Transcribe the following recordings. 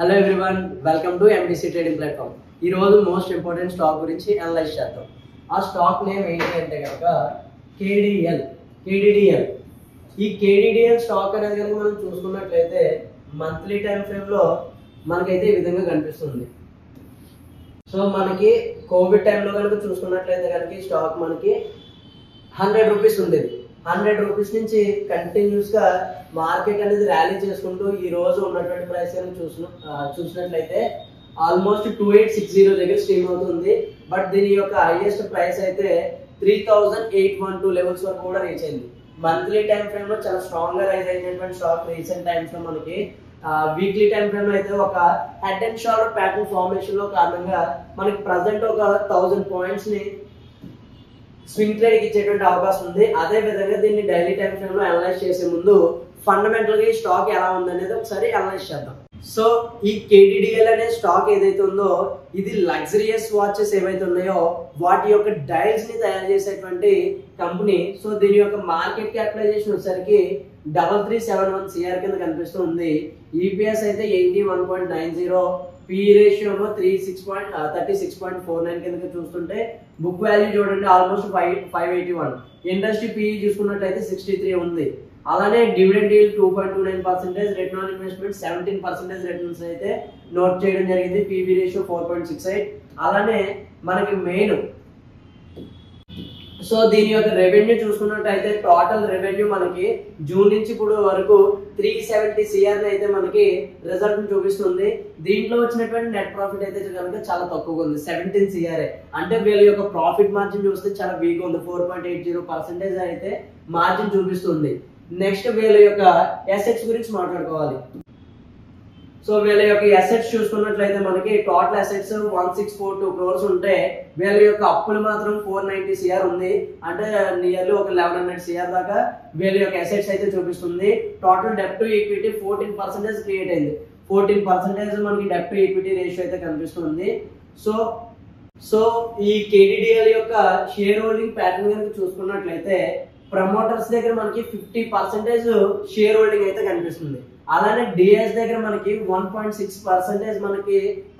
Hello everyone welcome to MBC trading platform ఈ రోజు most important stock గురించి analyse చేద్దాం. ఆ స్టాక్ నేమ్ ఏంటి అంటే కనుక కేడిఎల్ కేడిడిఎల్ ఈ కేడిడిఎల్ స్టాక్ అనేది కనుక మనం చూసుకున్నట్లయితే మంత్లీ టైం ఫ్రేమ్లో మనకైతే ఈ విధంగా కనిపిస్తుంది. సో మనకి కోవిడ్ టైంలో కనుక చూసుకున్నట్లయితే కనుక ఈ స్టాక్ మనకి హండ్రెడ్ రూపీస్ ఉండేది. హండ్రెడ్ రూపీస్ నుంచి కంటిన్యూస్గా మార్కెట్ అనేది ర్యాలీ చేసుకుంటూ ఈ రోజు ఉన్నటువంటి ప్రైస్ అని చూసిన చూసినట్లయితే almost two eight six zero దగ్గర స్ట్రీమ్ అవుతుంది. బట్ దీని యొక్క హైయెస్ట్ ప్రైస్ అయితే three thousand eight one two levels వరకు కూడా రీచ్ అయింది. మంత్లీ టైం ఫ్రేమ్లో చాలా స్ట్రాంగ్గా రైజ్ అయినటువంటి స్టాక్ రీసెంట్ టైమ్స్లో మనకి వీక్లీ టైం ఫ్రేమ్లో అయితే ఒక హెడ్ అండ్ షోల్డర్ ప్యాటర్న్ ఫార్మేషన్లో కారణంగా మనకి ప్రజెంట్ ఒక థౌజండ్ పాయింట్స్ని స్వింగ్ ట్రేడ్కి ఇచ్చేటువంటి అవకాశం ఉంది. అదే విధంగా దీన్ని డైలీ టైం ఫ్రేమ్లో అనలైజ్ చేసే ముందు ఫండమెంటల్గా ఈ స్టాక్ ఎలా ఉందనేది ఒకసారి అనలైజ్ చేద్దాం. సో ఈ కేడిడిఎల్ అనే స్టాక్ ఏదైతే ఉందో ఇది లగ్జరియస్ వాచెస్ ఏవైతే ఉన్నాయో వాటి యొక్క డైల్స్ని తయారు చేసేటువంటి కంపెనీ సో దీని యొక్క మార్కెట్ క్యాపిటలైజేషన్ వచ్చేసరికి double three seven one CR కింద కనిపిస్తుంది ఈపీఎస్ అయితే eighty one point nine zero P రేషియోలో three six point thirty six point four nine కింద చూస్తుంటే బుక్ వాల్యూ చూడండి almost five five eighty one industry PE చూసుకున్నట్లయితే sixty three ఉంది. అలానే dividend deal two point two nine percentage return on investment seventeen percentage returns అయితే note చేయడం జరిగింది. PV ratio four point six eight అలానే మనకి main so దీని యొక్క రెవెన్యూ చూసుకున్నట్టయితే టోటల్ రెవెన్యూ మనకి జూన్ నుంచి ఇప్పుడు వరకు త్రీ సెవెంటీ సిఆర్ అయితే మనకి రిజల్ట్ చూపిస్తుంది. దీంట్లో వచ్చినటువంటి నెట్ ప్రాఫిట్ అయితే కనుక చాలా తక్కువగా ఉంది. సెవెంటీన్ సిఆర్ఏ అంటే వీళ్ళ యొక్క ప్రాఫిట్ మార్జిన్ చూస్తే చాలా వీక్ ఉంది. Four point eight zero percentage అయితే మార్జిన్ చూపిస్తుంది. నెక్స్ట్ వీళ్ళ యొక్క ఎస్ఎక్స్ గురించి మాట్లాడుకోవాలి. సో వీళ్ళ యొక్క అసెట్స్ చూసుకున్నట్లయితే మనకి total assets one six four two crores ఉంటే వీళ్ళ యొక్క అప్పులు మాత్రం ఫోర్ నైన్టీ సిఆర్ ఉంది. అంటే నియర్లీ ఒక లెవెన్ హండ్రెడ్ సిఆర్ దాకా వీళ్ళ యొక్క అసెట్స్ అయితే చూపిస్తుంది. Total debt to equity fourteen percentage create అయింది. ఫోర్టీన్ పర్సెంటేజ్ మనకి డెప్ టు ఈక్విటీ రేషియో అయితే కనిపిస్తుంది. సో సో ఈ కేడిడిఎల్ యొక్క షేర్ హోల్డింగ్ ప్యాటర్న్ కనుక చూసుకున్నట్లయితే ప్రమోటర్స్ దగ్గర మనకి ఫిఫ్టీ పర్సెంటేజ్ షేర్ హోల్డింగ్ అయితే కనిపిస్తుంది. అలానే డిఎస్ దగ్గర మనకి వన్ పాయింట్ సిక్స్ పర్సెంటేజ్ మనకి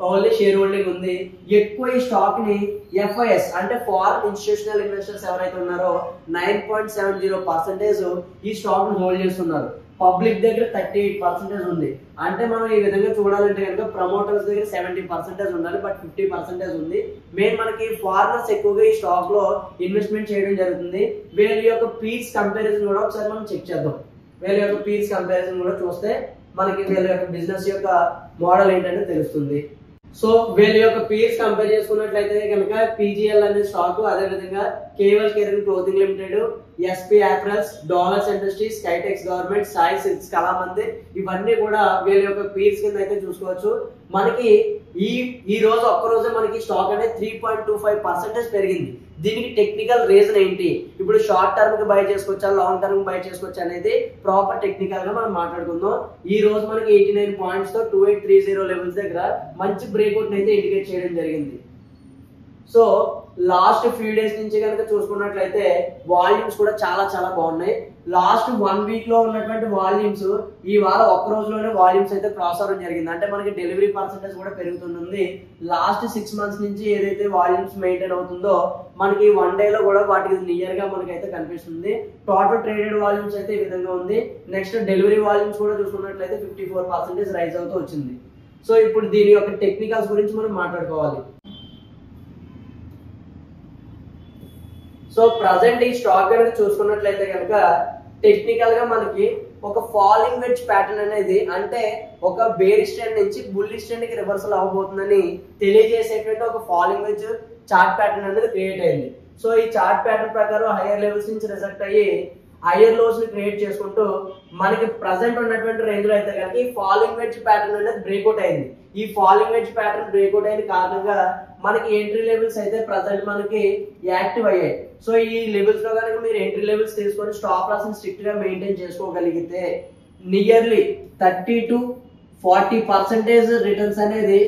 ఓన్లీ షేర్ హోల్డింగ్ ఉంది. ఎక్కువ ఈ స్టాక్ని ఎఫ్ఐఎస్ అంటే ఫారెన్ ఇన్స్టిట్యూషనల్ ఇన్వెస్టర్స్ ఎవరైతే ఉన్నారో nine point seven zero percentage ఈ స్టాక్ని హోల్డ్ చేస్తున్నారు. పబ్లిక్ దగ్గర థర్టీ ఎయిట్ పర్సెంటేజ్ ఉంది. అంటే మనం ఈ విధంగా చూడాలంటే కనుక ప్రమోటర్స్ దగ్గర సెవెంటీ పర్సెంటేజ్ ఉండాలి బట్ ఫిఫ్టీ పర్సెంటేజ్ ఉంది. మెయిన్ మనకి ఫారినర్స్ ఎక్కువగా ఈ స్టాక్లో ఇన్వెస్ట్మెంట్ చేయడం జరుగుతుంది. వీళ్ళ యొక్క పీస్ కంపారిజన్ కూడా ఒకసారి మనం చెక్ చేద్దాం. వీళ్ళ యొక్క పీస్ కంపారిజన్ కూడా చూస్తే మనకి వీళ్ళ యొక్క బిజినెస్ యొక్క మోడల్ ఏంటంటే తెలుస్తుంది. సో వీళ్ళ యొక్క పీర్స్ కంపేర్ చేసుకున్నట్లయితే కనుక పీజీఎల్ అనే స్టాక్ అదే విధంగా Kewal Kiran clothing limited SP apparels Dollars Industries Skytex government Sai silks Kalamandir ఇవన్నీ కూడా వీళ్ళ యొక్క పీర్స్ కింద అయితే చూసుకోవచ్చు. మనకి ఈ ఈ రోజు ఒక్క రోజు మనకి స్టాక్ అనేది three point two five percentage పెరిగింది. దీనికి టెక్నికల్ రీజన్ ఏంటి? ఇప్పుడు షార్ట్ టర్మ్కి బై చేసుకోవచ్చా లాంగ్ టర్మ్ బై చేసుకోవచ్చా అనేది ప్రాపర్ టెక్నికల్గా మనం మాట్లాడుకుందాం. ఈ రోజు మనకి eighty nine పాయింట్స్తో two eight three zero levels దగ్గర మంచి బ్రేక్అవుట్ అయితే ఇండికేట్ చేయడం జరిగింది. సో లాస్ట్ ఫ్యూ డేస్ నుంచి కనుక చూసుకున్నట్లయితే వాల్యూమ్స్ కూడా చాలా చాలా బాగున్నాయి. లాస్ట్ వన్ వీక్లో ఉన్నటువంటి వాల్యూమ్స్ ఈ వారం ఒక్క రోజులోనే వాల్యూమ్స్ అయితే క్రాస్ అవ్వడం జరిగింది. అంటే మనకి డెలివరీ పర్సెంటేజ్ కూడా పెరుగుతుంది లాస్ట్ సిక్స్ మంత్స్ నుంచి ఏదైతే వాల్యూమ్స్ మెయింటైన్ అవుతుందో మనకి వన్ డే లో కూడా వాటికి నియర్గా మనకి అయితే కనిపిస్తుంది. టోటల్ ట్రేడెడ్ వాల్యూమ్స్ అయితే ఈ విధంగా ఉంది. నెక్స్ట్ డెలివరీ వాల్యూమ్స్ కూడా చూసుకున్నట్లయితే ఫిఫ్టీ ఫోర్ పర్సెంటేజ్ రైజ్ అవుతూ వచ్చింది. సో ఇప్పుడు దీని యొక్క టెక్నికల్స్ గురించి మనం మాట్లాడుకోవాలి. సో ప్రజెంట్ ఈ స్టాక్ కనుక చూసుకున్నట్లయితే కనుక టెక్నికల్గా మనకి ఒక ఫాలింగ్ వెజ్ ప్యాటర్న్ అనేది అంటే ఒక బేర్ స్టాండ్ నుంచి బుల్ స్టాండ్కి రివర్సల్ అవ్వబోతుందని తెలియజేసేటువంటి ఒక ఫాలింగ్ వెజ్ చార్ట్ ప్యాటర్న్ అనేది క్రియేట్ అయింది. సో ఈ చార్ట్ ప్యాటర్న్ ప్రకారం హైయర్ లెవెల్స్ నుంచి రిజెక్ట్ అయ్యి హైయర్ లోస్ని క్రియేట్ చేసుకుంటూ మనకి ప్రజెంట్ ఉన్నటువంటి రేంజ్లో అయితే కనుక ఈ ఫాలింగ్ వెడ్జ్ ప్యాటర్న్ అనేది బ్రేక్అవుట్ అయింది. ఈ ఫాలింగ్ వెజ్ ప్యాటర్న్ బ్రేక్అవుట్ అయిన కారణంగా మనకి ఎంట్రీ లెవెల్స్ అయితే ప్రజెంట్ మనకి యాక్టివ్ అయ్యాయి. సో ఈ లెవెల్స్లో కనుక మీరు ఎంట్రీ లెవెల్స్ తీసుకొని స్టాప్ లాస్ స్ట్రిక్ట్గా మెయింటైన్ చేసుకోగలిగితే nearly thirty to forty percentage returns అనేది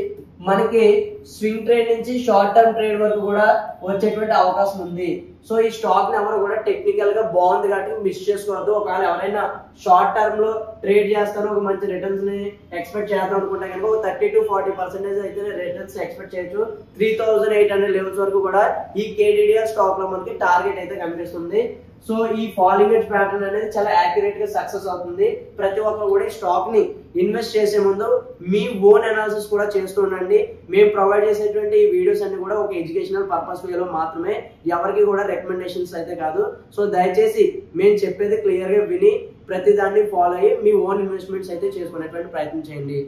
మనకి స్వింగ్ ట్రేడ్ నుంచి షార్ట్ టర్మ్ ట్రేడ్ వరకు కూడా వచ్చేటువంటి అవకాశం ఉంది. సో ఈ స్టాక్ని ఎవరు కూడా టెక్నికల్గా బాగుంది కాబట్టి మిస్ చేసుకోవద్దు. ఒకవేళ ఎవరైనా షార్ట్ టర్మ్లో ట్రేడ్ చేస్తాను ఒక మంచి రిటర్న్స్ని ఎక్స్పెక్ట్ చేద్దాం అనుకుంటే. కనుక ఒక థర్టీ టు ఫార్టీ పర్సెంటేజ్ అయితే రిటర్న్స్ ఎక్స్పెక్ట్ చేయొచ్చు. Three thousand eight hundred levels వరకు కూడా ఈ కేడిడిఆర్ స్టాక్లో మనకి టార్గెట్ అయితే కనిపిస్తుంది. సో ఈ ఫాలింగ్ ఎడ్జ్ ప్యాటర్న్ అనేది చాలా యాక్యురేట్గా సక్సెస్ అవుతుంది. ప్రతి ఒక్కరు కూడా ఈ స్టాక్ని ఇన్వెస్ట్ చేసే ముందు మీ ఓన్ అనాలిసిస్ కూడా చేస్తూ ఉండండి. మేము ప్రొవైడ్ చేసేటువంటి ఈ వీడియోస్ అన్ని కూడా ఒక ఎడ్యుకేషనల్ పర్పస్ వేలో మాత్రమే. ఎవరికి కూడా రికమెండేషన్స్ అయితే కాదు. సో దయచేసి మేము చెప్పేది క్లియర్గా విని ప్రతిదాన్ని ఫాలో అయ్యి మీ ఓన్ ఇన్వెస్ట్మెంట్స్ అయితే చేసుకునేటువంటి ప్రయత్నం చేయండి.